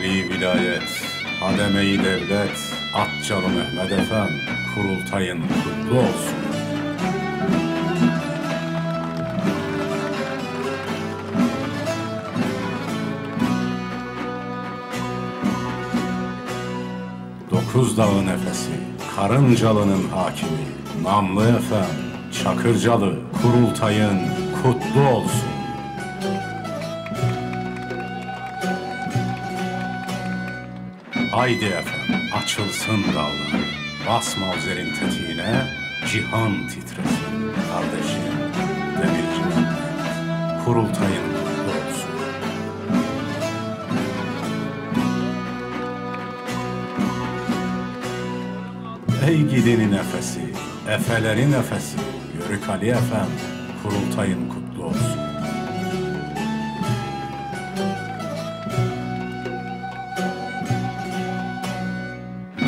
Ali vilayet, hademeyi devlet, Atçalı Mehmet Efem, kurultayın kutlu olsun. Dokuz dağın nefesi, Karıncalı'nın hakimi, Namlı Efem, Çakırcalı, kurultayın kutlu olsun. Haydi efem, açılsın dağlar, basma üzerin tetiğine, cihan titresin. Kardeşim, demirci kurultayın olsun. Ey gideni nefesi, efeleri nefesi, Yörük Ali Efem, kurultayın kutlu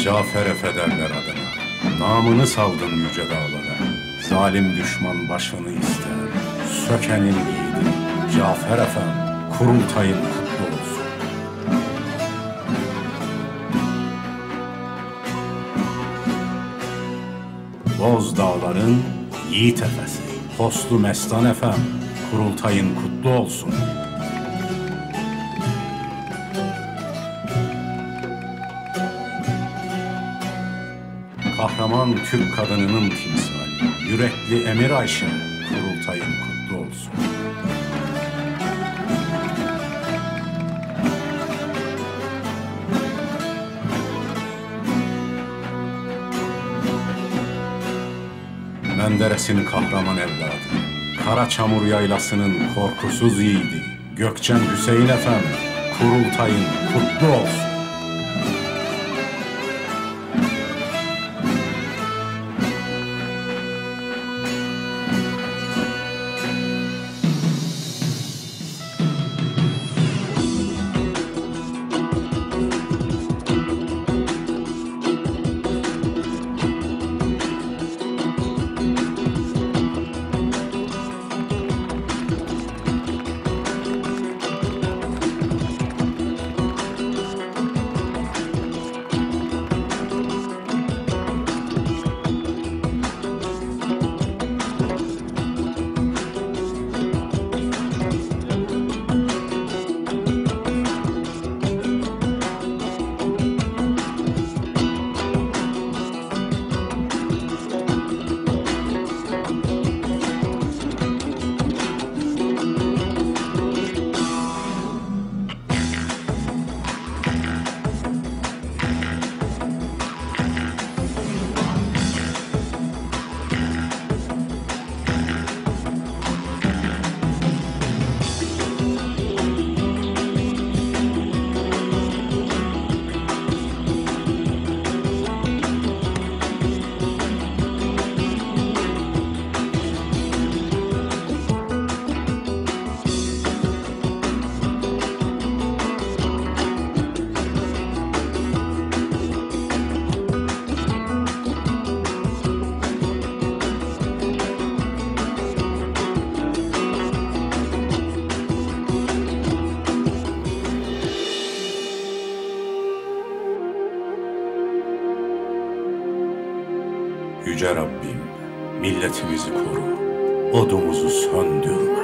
Cafer Efe derler adına, namını saldın yüce dağlara. Zalim düşman başını ister, sökenin yiğidi, Cafer Efem, kurultayın kutlu olsun. Boz dağların yiğit efesi, Poslu Mestan Efem, kurultayın kutlu olsun. Kahraman Türk kadınının timsali, yürekli Emir Ayşe, kurultayın kutlu olsun. Menderes'in kahraman evladı, Kara Çamur Yaylası'nın korkusuz yiğidi, Gökçen Hüseyin Efendi, kurultayın kutlu olsun. Yüce Rabbim, milletimizi koru, odumuzu söndürme.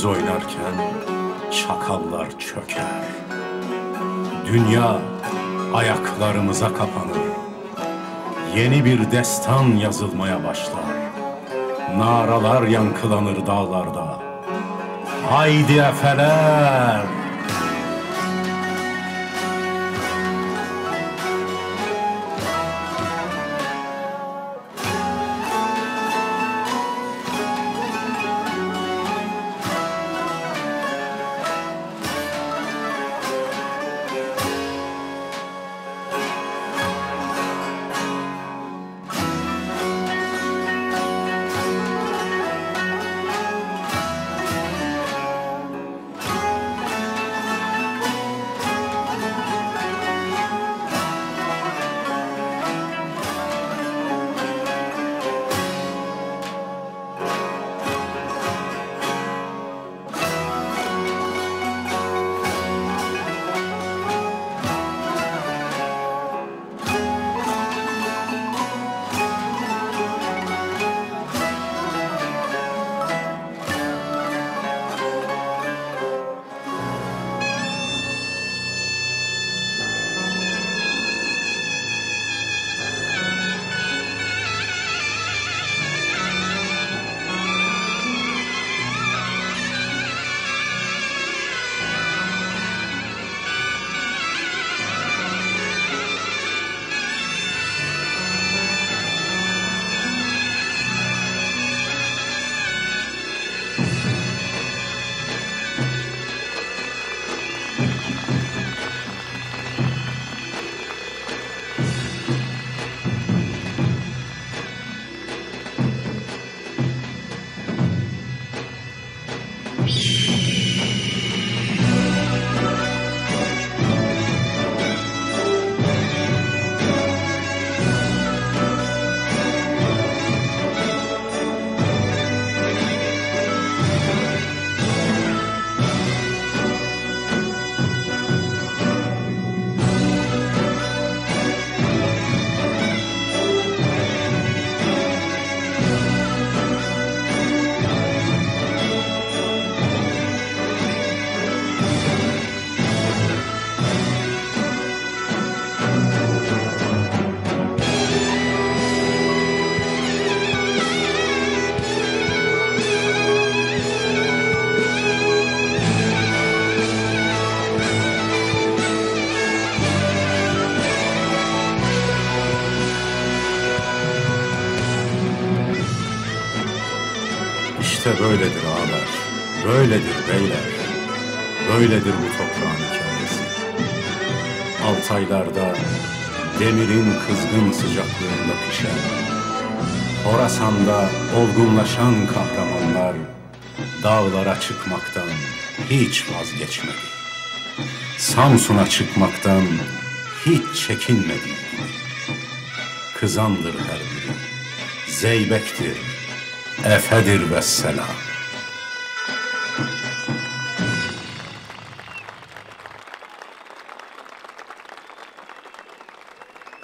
Biz oynarken çakallar çöker. Dünya ayaklarımıza kapanır. Yeni bir destan yazılmaya başlar. Naralar yankılanır dağlarda. Haydi efeler! İşte böyledir ağalar, böyledir beyler, böyledir bu toprağın hikayesi. Altaylarda demirin kızgın sıcaklığında pişen, Horasan'da olgunlaşan kahramanlar dağlara çıkmaktan hiç vazgeçmedi. Samsun'a çıkmaktan hiç çekinmedi. Kızandır her biri, zeybektir, efedir ve selam.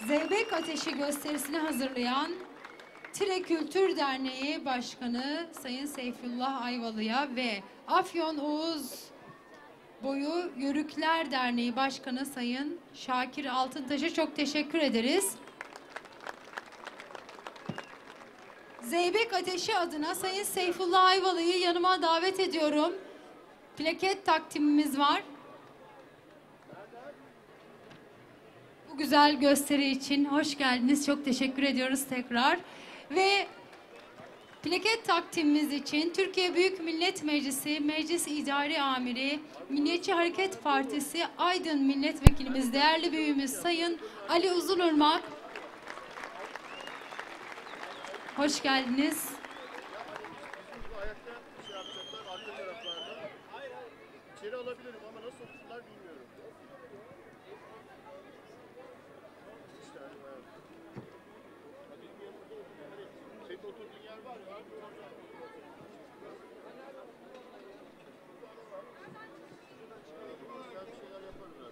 Zeybek Ateşi gösterisini hazırlayan Tire Kültür Derneği Başkanı Sayın Seyfullah Ayvalı'ya ve Afyon Oğuz Boyu Yörükler Derneği Başkanı Sayın Şakir Altıntaş'a çok teşekkür ederiz. Zeybek Ateşi adına Sayın Seyfullah Ayvalı'yı yanıma davet ediyorum. Plaket takdimimiz var. Bu güzel gösteri için hoş geldiniz. Çok teşekkür ediyoruz tekrar. Ve plaket takdimimiz için Türkiye Büyük Millet Meclisi Meclis İdari Amiri Milliyetçi Hareket Partisi Aydın Milletvekilimiz değerli büyüğümüz Sayın Ali Uzunırmak. Hoş geldiniz.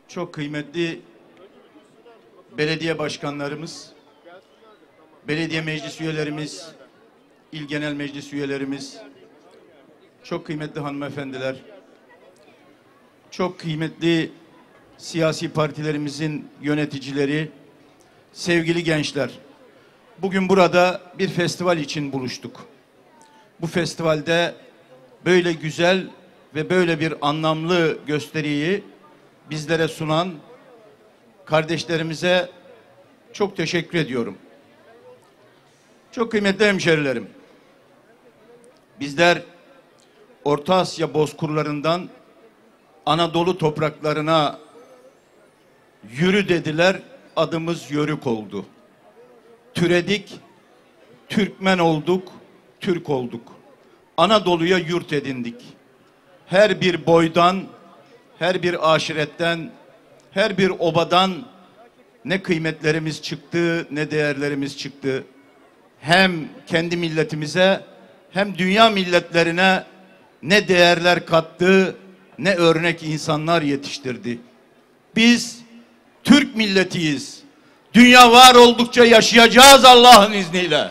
Çok kıymetli belediye başkanlarımız, belediye meclis üyelerimiz, il genel meclis üyelerimiz, çok kıymetli hanımefendiler, çok kıymetli siyasi partilerimizin yöneticileri, sevgili gençler. Bugün burada bir festival için buluştuk. Bu festivalde böyle güzel ve böyle bir anlamlı gösteriyi bizlere sunan kardeşlerimize çok teşekkür ediyorum. Çok kıymetli hemşerilerim. Bizler Orta Asya bozkurlarından Anadolu topraklarına yürü dediler, adımız yörük oldu. Türedik, Türkmen olduk, Türk olduk. Anadolu'ya yurt edindik. Her bir boydan, her bir aşiretten, her bir obadan ne kıymetlerimiz çıktı, ne değerlerimiz çıktı. Hem kendi milletimize hem dünya milletlerine ne değerler kattı, ne örnek insanlar yetiştirdi. Biz Türk milletiyiz. Dünya var oldukça yaşayacağız Allah'ın izniyle.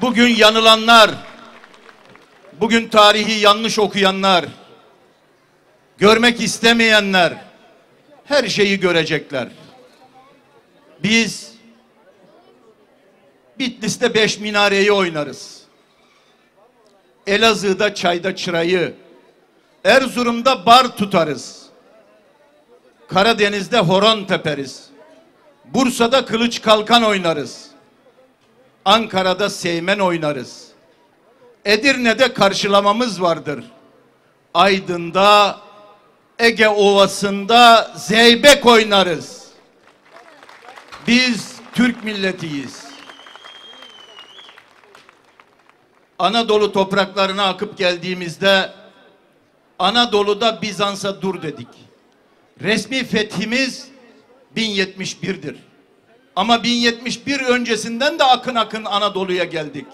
Bugün yanılanlar, bugün tarihi yanlış okuyanlar, görmek istemeyenler her şeyi görecekler. Biz Bitlis'te beş minareyi oynarız. Elazığ'da çayda çırayı, Erzurum'da bar tutarız. Karadeniz'de horon teperiz. Bursa'da kılıç kalkan oynarız. Ankara'da seymen oynarız. Edirne'de karşılamamız vardır. Aydın'da, Ege Ovası'nda zeybek oynarız. Biz Türk milletiyiz. Anadolu topraklarına akıp geldiğimizde Anadolu'da Bizans'a dur dedik. Resmi fethimiz 1071'dir. Ama 1071 öncesinden de akın akın Anadolu'ya geldik.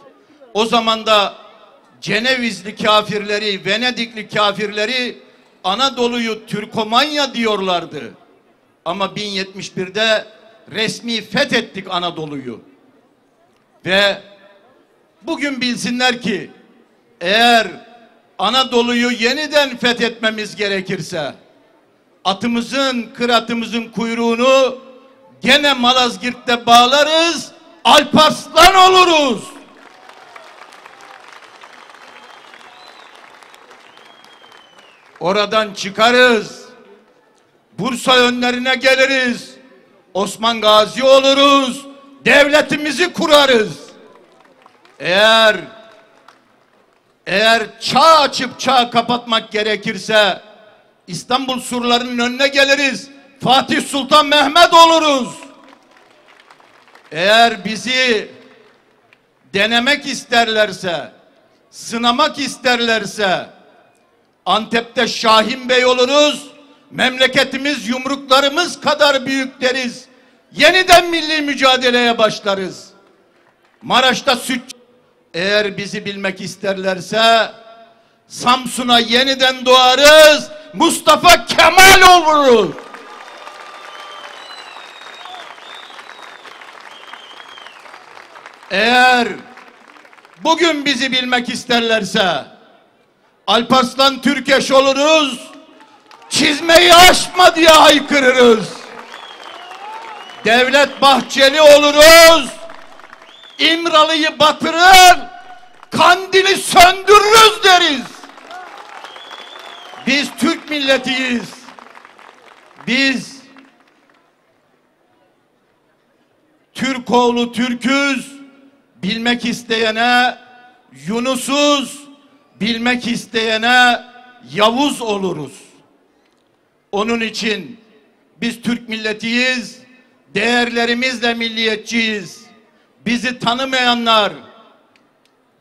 O zaman da Cenevizli kafirleri, Venedikli kafirleri Anadolu'yu Türkomanya diyorlardı. Ama 1071'de resmi fethettik Anadolu'yu. Ve bugün bilsinler ki eğer Anadolu'yu yeniden fethetmemiz gerekirse atımızın, kıratımızın kuyruğunu gene Malazgirt'te bağlarız, Alparslan oluruz. Oradan çıkarız. Bursa önlerine geliriz. Osman Gazi oluruz. Devletimizi kurarız. Eğer eğer çağ açıp çağ kapatmak gerekirse İstanbul surlarının önüne geliriz. Fatih Sultan Mehmet oluruz. Eğer bizi denemek isterlerse, sınamak isterlerse Antep'te Şahin Bey oluruz. Memleketimiz yumruklarımız kadar büyük deriz. Yeniden milli mücadeleye başlarız. Maraş'ta süt eğer bizi bilmek isterlerse Samsun'a yeniden doğarız. Mustafa Kemal oluruz. Eğer bugün bizi bilmek isterlerse Alparslan Türkeş oluruz. Çizmeyi aşma diye haykırırız. Devlet Bahçeli oluruz. İmralı'yı batırır, kandili söndürürüz deriz. Biz Türk milletiyiz. Biz Türk oğlu Türküz. Bilmek isteyene Yunusuz, bilmek isteyene Yavuz oluruz. Onun için biz Türk milletiyiz, değerlerimizle milliyetçiyiz. Bizi tanımayanlar,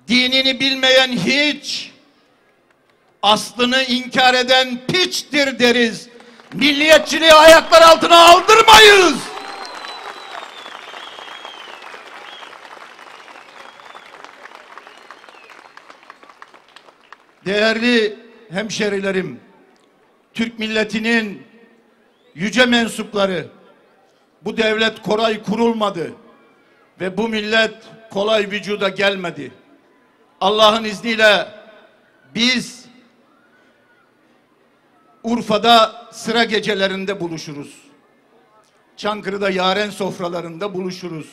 dinini bilmeyen hiç, aslını inkar eden piçtir deriz. Milliyetçiliği ayaklar altına aldırmayız. Değerli hemşerilerim, Türk milletinin yüce mensupları, bu devlet kolay kurulmadı ve bu millet kolay vücuda gelmedi. Allah'ın izniyle biz Urfa'da sıra gecelerinde buluşuruz. Çankırı'da yaren sofralarında buluşuruz.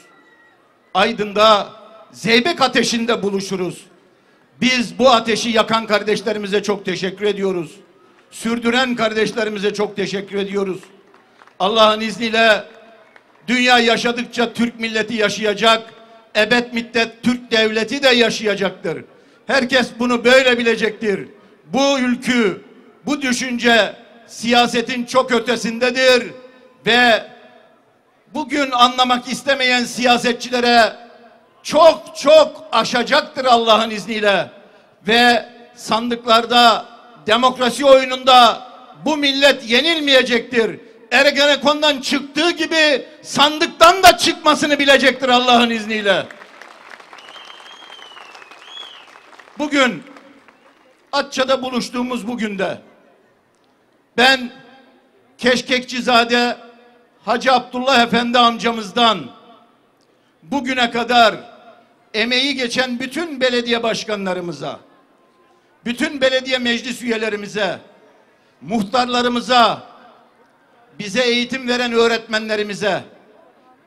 Aydın'da zeybek ateşinde buluşuruz. Biz bu ateşi yakan kardeşlerimize çok teşekkür ediyoruz. Sürdüren kardeşlerimize çok teşekkür ediyoruz. Allah'ın izniyle dünya yaşadıkça Türk milleti yaşayacak. Ebed müddet Türk devleti de yaşayacaktır. Herkes bunu böyle bilecektir. Bu ülkü, bu düşünce siyasetin çok ötesindedir ve bugün anlamak istemeyen siyasetçilere çok çok aşacaktır Allah'ın izniyle. Ve sandıklarda, demokrasi oyununda bu millet yenilmeyecektir. Ergenekon'dan çıktığı gibi sandıktan da çıkmasını bilecektir Allah'ın izniyle. Bugün Atça'da buluştuğumuz bugün de ben Keşkekçizade Hacı Abdullah Efendi amcamızdan bugüne kadar emeği geçen bütün belediye başkanlarımıza, bütün belediye meclis üyelerimize, muhtarlarımıza, bize eğitim veren öğretmenlerimize,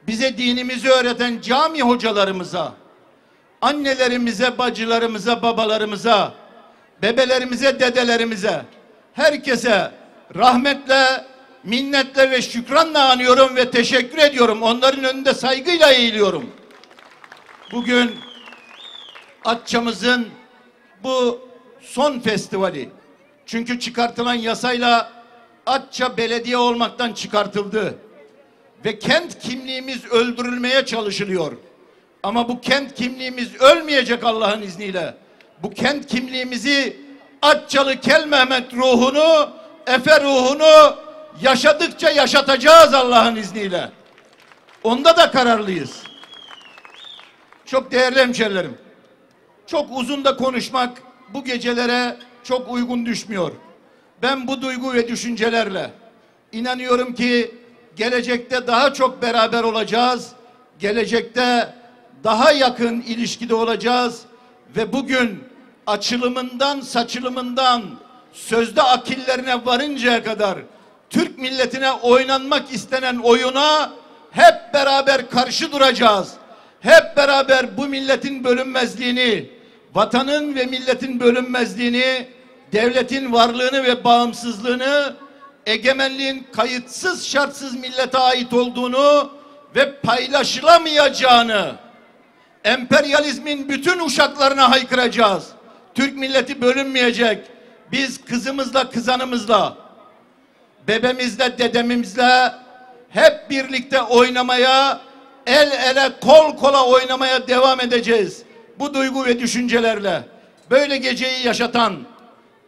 bize dinimizi öğreten cami hocalarımıza, annelerimize, bacılarımıza, babalarımıza, bebelerimize, dedelerimize, herkese rahmetle, minnetle ve şükranla anıyorum ve teşekkür ediyorum. Onların önünde saygıyla eğiliyorum. Bugün Atçamızın bu son festivali. Çünkü çıkartılan yasayla Atça belediye olmaktan çıkartıldı. Ve kent kimliğimiz öldürülmeye çalışılıyor. Ama bu kent kimliğimiz ölmeyecek Allah'ın izniyle. Bu kent kimliğimizi Atçalı Kel Mehmet ruhunu, Efe ruhunu yaşadıkça yaşatacağız Allah'ın izniyle. Onda da kararlıyız. Çok değerli hemşerilerim. Çok uzun da konuşmak bu gecelere çok uygun düşmüyor. Ben bu duygu ve düşüncelerle inanıyorum ki gelecekte daha çok beraber olacağız. Gelecekte daha yakın ilişkide olacağız ve bugün açılımından saçılımından sözde akillerine varıncaya kadar Türk milletine oynanmak istenen oyuna hep beraber karşı duracağız. Hep beraber bu milletin bölünmezliğini, vatanın ve milletin bölünmezliğini, devletin varlığını ve bağımsızlığını, egemenliğin kayıtsız şartsız millete ait olduğunu ve paylaşılamayacağını, emperyalizmin bütün uşaklarına haykıracağız. Türk milleti bölünmeyecek. Biz kızımızla kızanımızla, bebemizle dedemimizle hep birlikte oynamaya, el ele kol kola oynamaya devam edeceğiz. Bu duygu ve düşüncelerle böyle geceyi yaşatan,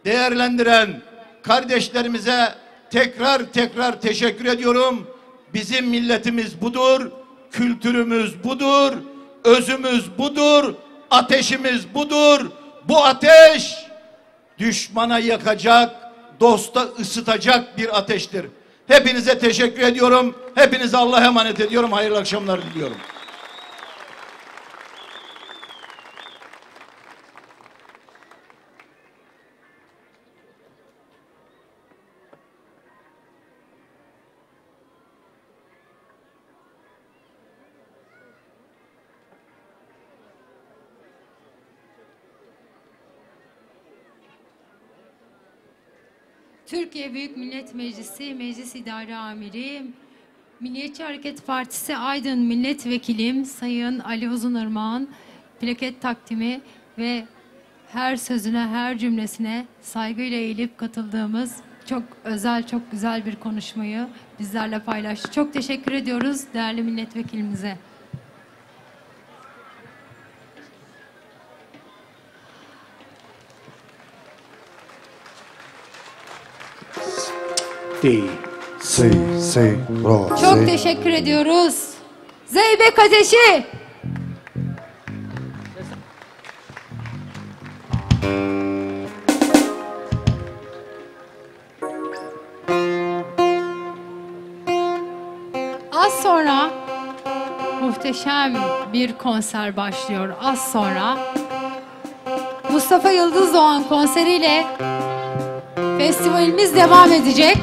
değerlendiren kardeşlerimize tekrar tekrar teşekkür ediyorum. Bizim milletimiz budur, kültürümüz budur, özümüz budur, ateşimiz budur. Bu ateş düşmana yakacak, dosta ısıtacak bir ateştir. Hepinize teşekkür ediyorum. Hepinize Allah'a emanet ediyorum. Hayırlı akşamlar diliyorum. Türkiye Büyük Millet Meclisi Meclis İdare Amiri Milliyetçi Hareket Partisi Aydın Milletvekilim Sayın Ali Uzunırmak'ın plaket takdimi ve her sözüne, her cümlesine saygıyla eğilip katıldığımız çok özel, çok güzel bir konuşmayı bizlerle paylaştı. Çok teşekkür ediyoruz değerli milletvekilimize. D C C Ro Çok C teşekkür ediyoruz. Zeybek Ateşi. Az sonra muhteşem bir konser başlıyor. Az sonra Mustafa Yıldız Doğan konseriyle festivalimiz devam edecek.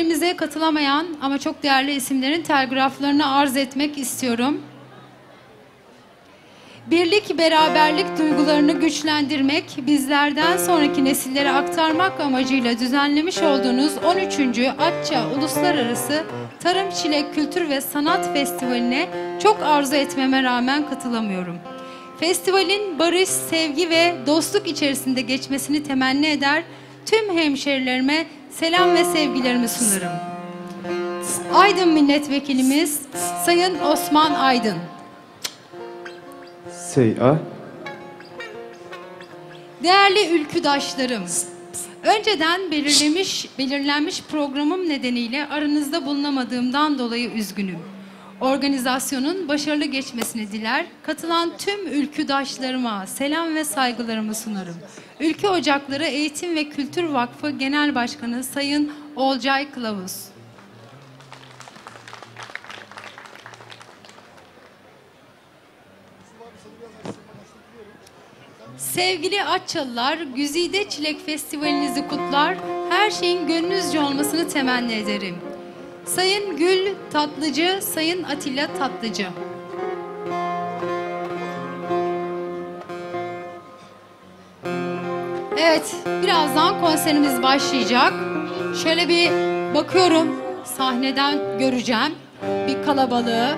Festivalimize katılamayan ama çok değerli isimlerin telgraflarını arz etmek istiyorum. Birlik, beraberlik duygularını güçlendirmek, bizlerden sonraki nesillere aktarmak amacıyla düzenlemiş olduğunuz 13. Atça Uluslararası Tarım Çilek Kültür ve Sanat Festivali'ne çok arzu etmeme rağmen katılamıyorum. Festivalin barış, sevgi ve dostluk içerisinde geçmesini temenni eder, tüm hemşerilerime selam ve sevgilerimi sunarım. Aydın Milletvekilimiz Sayın Osman Aydın. Say a. Değerli ülküdaşlarım, önceden belirlemiş, belirlenmiş programım nedeniyle aranızda bulunamadığımdan dolayı üzgünüm. Organizasyonun başarılı geçmesini diler, katılan tüm ülküdaşlarıma selam ve saygılarımı sunarım. Ülke Ocakları Eğitim ve Kültür Vakfı Genel Başkanı Sayın Olcay Kılavuz. Sevgili Atçalılar, Güzide Çilek Festivalinizi kutlar, her şeyin gönlünüzce olmasını temenni ederim. Sayın Gül Tatlıcı, Sayın Atilla Tatlıcı. Evet, birazdan konserimiz başlayacak. Şöyle bir bakıyorum, sahneden göreceğim bir kalabalığı.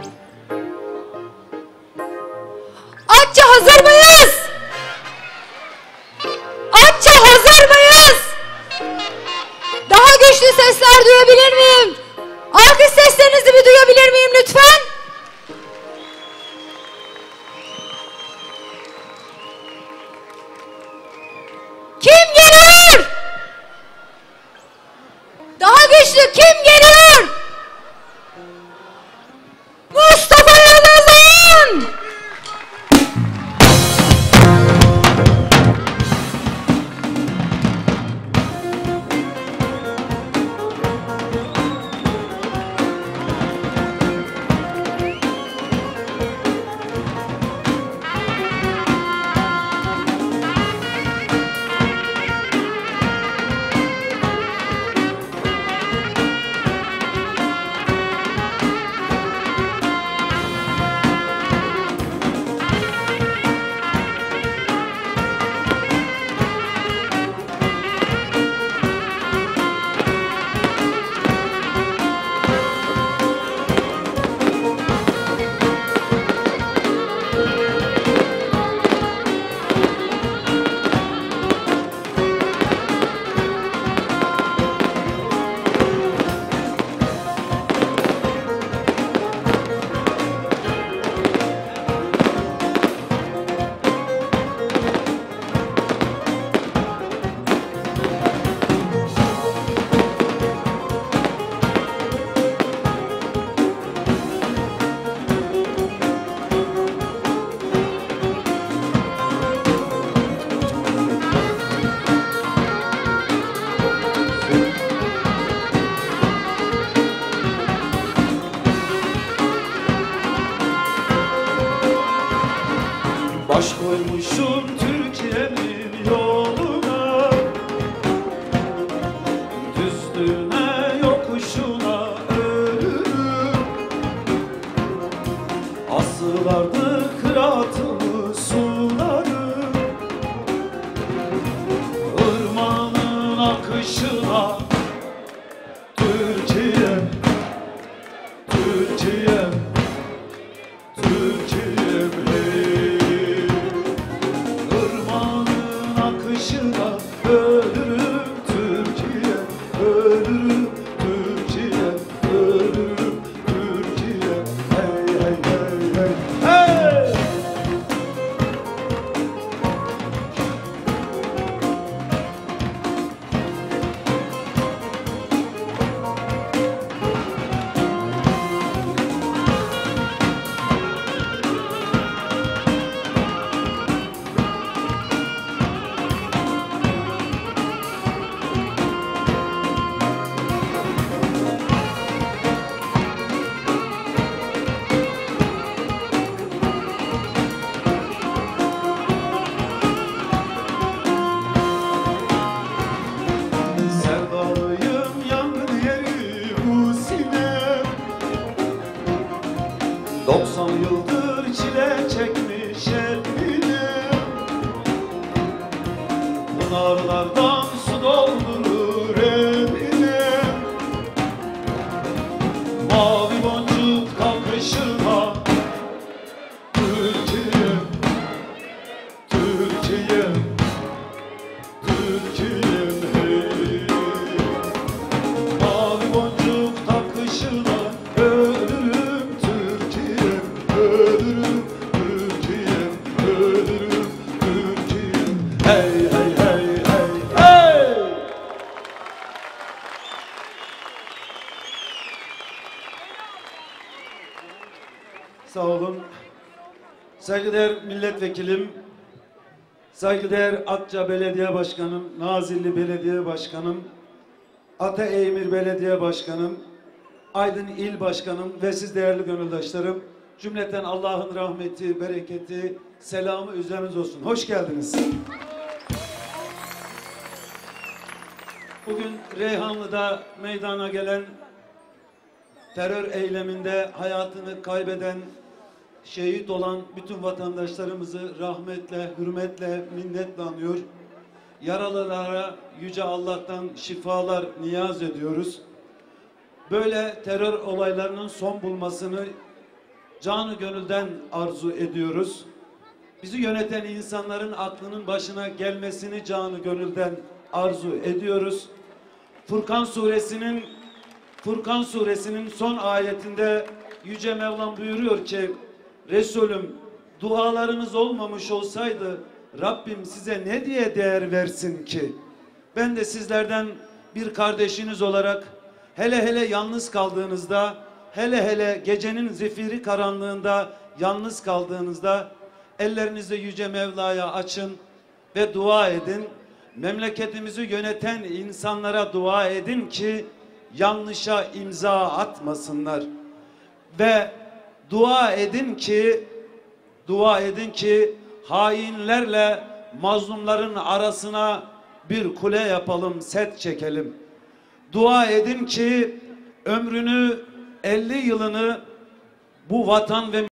Sağ olun. Saygıdeğer milletvekilim, saygıdeğer Akça Belediye Başkanım, Nazilli Belediye Başkanım, Ata Eymir Belediye Başkanım, Aydın İl Başkanım ve siz değerli gönüldaşlarım, cümleten Allah'ın rahmeti, bereketi, selamı üzeriniz olsun. Hoş geldiniz. Bugün Reyhanlı'da meydana gelen terör eyleminde hayatını kaybeden, şehit olan bütün vatandaşlarımızı rahmetle, hürmetle, minnetle anıyor. Yaralılara Yüce Allah'tan şifalar niyaz ediyoruz. Böyle terör olaylarının son bulmasını canı gönülden arzu ediyoruz. Bizi yöneten insanların aklının başına gelmesini canı gönülden arzu ediyoruz. Furkan suresinin Furkan suresinin son ayetinde Yüce Mevlam buyuruyor ki Resulüm dualarınız olmamış olsaydı Rabbim size ne diye değer versin ki? Ben de sizlerden bir kardeşiniz olarak hele hele yalnız kaldığınızda hele hele gecenin zifiri karanlığında yalnız kaldığınızda ellerinizi Yüce Mevla'ya açın ve dua edin. Memleketimizi yöneten insanlara dua edin ki yanlışa imza atmasınlar. Ve dua edin ki dua edin ki hainlerle mazlumların arasına bir kule yapalım, set çekelim. Dua edin ki ömrünü 50 yılını bu vatan ve